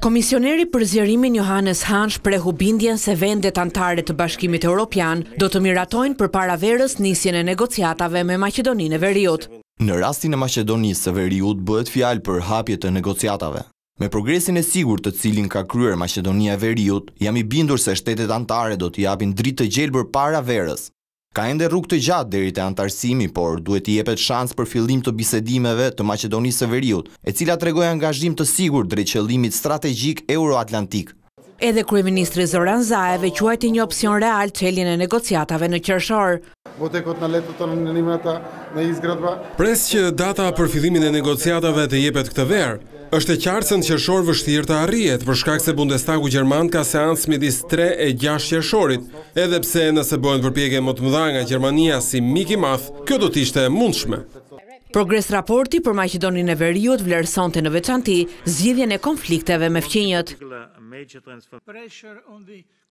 Komisioneri për Zgjerimin Johannes Hahn shprehu bindjen se vendet anëtare të Bashkimit Europian do të miratojnë përpara verës nisjen e negociatave me Maqedoninë e Veriut. Në rastin e Maqedonisë së Veriut bëhet fjalë për hapje të negociatave. Me progresin e sigurt të cilin ka kryer Maqedonia e Veriut, jam i bindur se shtetet anëtare do të japin dritë të gjelbër para verës. Ka ende rrugë të gjatë deri te anëtarësimi, por duhet t'i jepet shans për fillim të bisedimeve të Maqedonisë së Veriut, e cila tregoi angazhim të sigurt drejt qëllimit strategjik euroatlantik. Edhe kryeministri Zoran Zaev e quajti një opsion real çeljen e negociatave në qershor. Pres që data për fillimin e negociatave të jepet këtë verë. Është e qartë se në qershor vështirë të arrihet, për shkak se Bundestagu gjerman ka seancë midis tre e gjashtë qershorit, edhe pse nëse bëhen përpjekje më të mëdha nga Gjermania si mik i madh, kjo do të ishte e mundshme. Progres Raporti për Maqedoninë e Veriut vlerësonte në veçanti zgjidhjen e konflikteve me fqinjët.